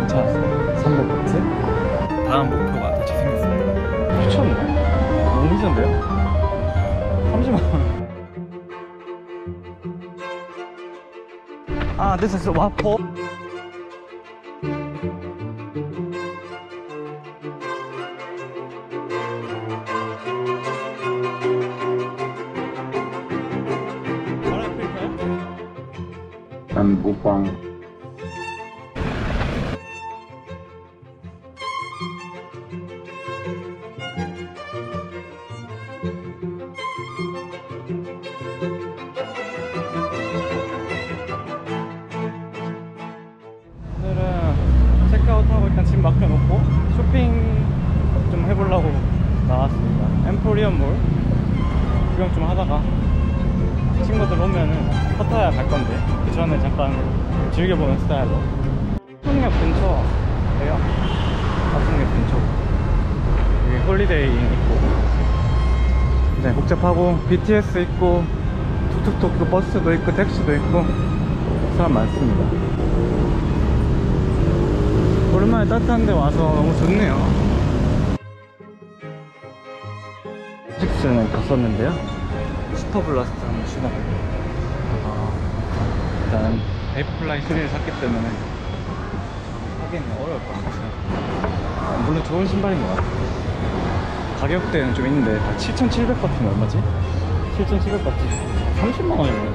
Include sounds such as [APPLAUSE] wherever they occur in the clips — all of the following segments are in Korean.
괜찮았어요? 300바트 다음 목표가 같이 생겼어요. 미쳤네 너무 비싼데요? 30만 원. 아 this is and Bupang. 오 해보려고 나왔습니다. 엠포리엄몰? 구경 좀 하다가 친구들 오면은 파타야 갈 건데 그 전에 잠깐 즐겨보는 스타일로. 아속역 근처예요. 아속역 근처. 여기 Holiday Inn 있고. 굉장히 복잡하고 BTS 있고 툭툭툭 있고 버스도 있고 택시도 있고 사람 많습니다. 오랜만에 따뜻한 데 와서 너무 좋네요 식스는 갔었는데요. 슈퍼 블라스트 한번 시다 아, 일단 베이프플라이 3를 샀기 때문에 하기는 어려울 것 같아요. 아, 물론 좋은 신발인 것 같아요. 가격대는 좀 있는데 7,700 같으면 얼마지? 7,700 같지 30만 원이네.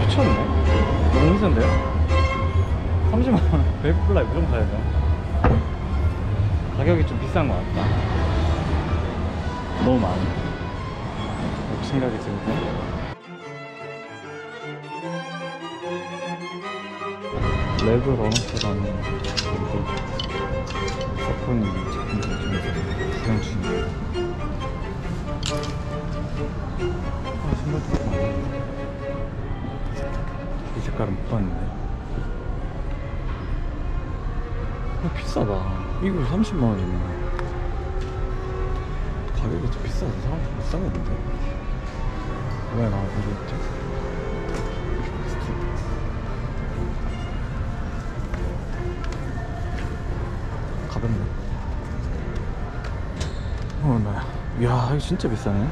미쳤네. 너무 비싼데요? 30만원. 베이프플라이 [LAUGHS] 무조건 사야죠 가격이 좀 비싼 것 같다. 너무 많아 생각이 들고 러너스라는 그리고 서프님 제품들 중에서 구경 중이에요 아 신발도 많네 이 색깔은 못 봤는데 어, 비싸다. 이거 30만원이면 가격이 좀 비싸서 사람들 못 사겠는데 왜 나와 여기 있죠? 가볍네 어 나야 이야 이거 진짜 비싸네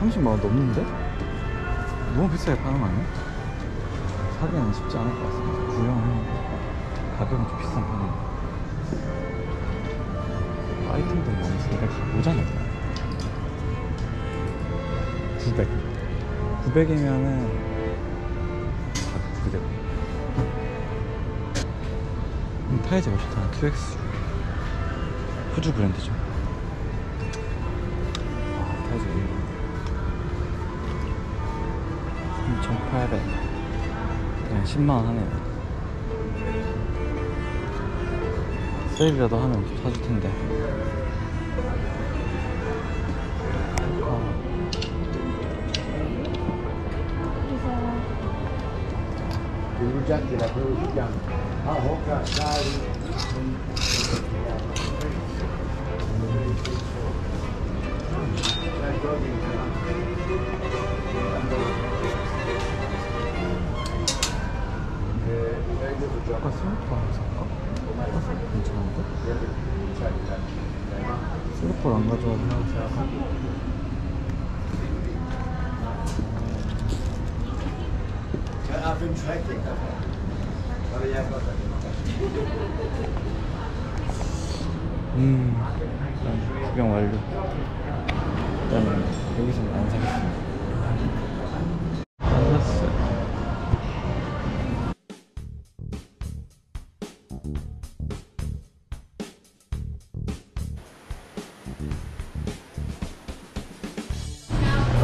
30만원 넘는데? 너무 비싸게 파는 거 아니야? 사기는 쉽지 않을 것 같습니다 구형은 가격은 좀 비싼 편이에요 아이템도 많이 있으니까 다 모자네 900 900이면은 가격 900 음, 타이즈가 좋다 2XU 호주 브랜드죠. 아 타이즈 3,800 그냥 10만원 하네요. 세일이라도 하면 사줄 텐데. 아까 슬리퍼 하나 살까? 괜찮은데? 슬리퍼를 안 가져와 도음 일단 구경 완료 일단은 여기서는 안 사겠습니다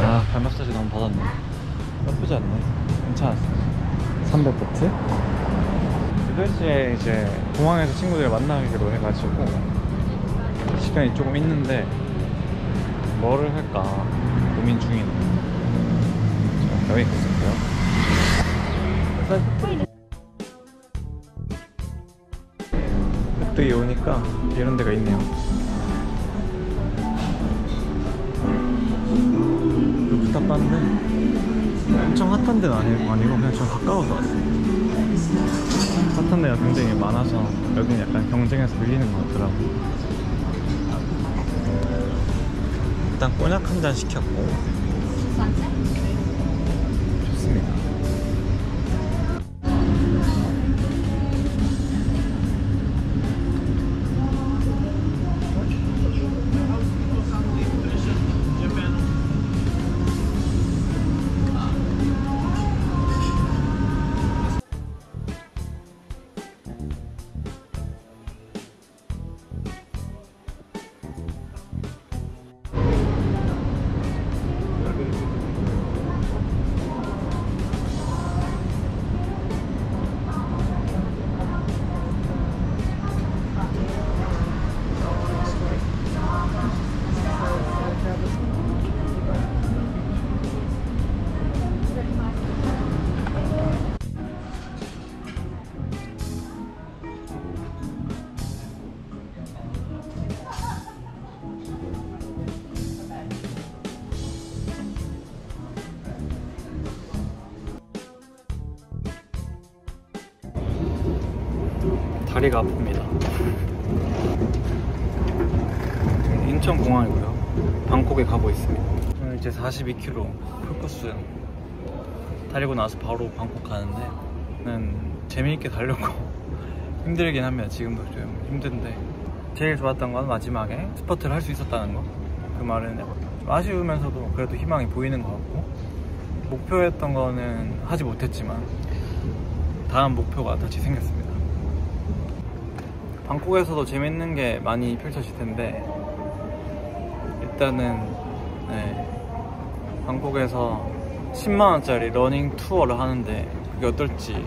아, 발 마사지 너무 받았네. 나쁘지 않네. 괜찮았어. 300바트? 8시에 이제 공항에서 친구들 만나기로 해가지고 시간이 조금 있는데 뭐를 할까 고민 중이네. 자, 여기 있을게요. 획득이 오니까 이런 데가 있네요. 루프탑 봤는데 핫한 데는 아니, 아니고 그냥 좀 가까워서 왔어요. 핫한 데가 굉장히 많아서 여기는 약간 경쟁에서 밀리는 것 같더라고요. 일단 꼬냑 한 잔 시켰고 다리가 아픕니다. 인천공항이고요. 방콕에 가고 있습니다. 오늘 이제 42km 풀코스 달리고 나서 바로 방콕 가는데 는 재미있게 달렸고 [LAUGHS] 힘들긴 하면 지금도 좀 힘든데 제일 좋았던 건 마지막에 스퍼트를 할 수 있었다는 거. 그 말은 좀 아쉬우면서도 그래도 희망이 보이는 것 같고 목표였던 거는 하지 못했지만 다음 목표가 다시 생겼습니다. 방콕에서도 재밌는 게 많이 펼쳐질 텐데 일단은 네, 방콕에서 10만 원짜리 러닝 투어를 하는데 그게 어떨지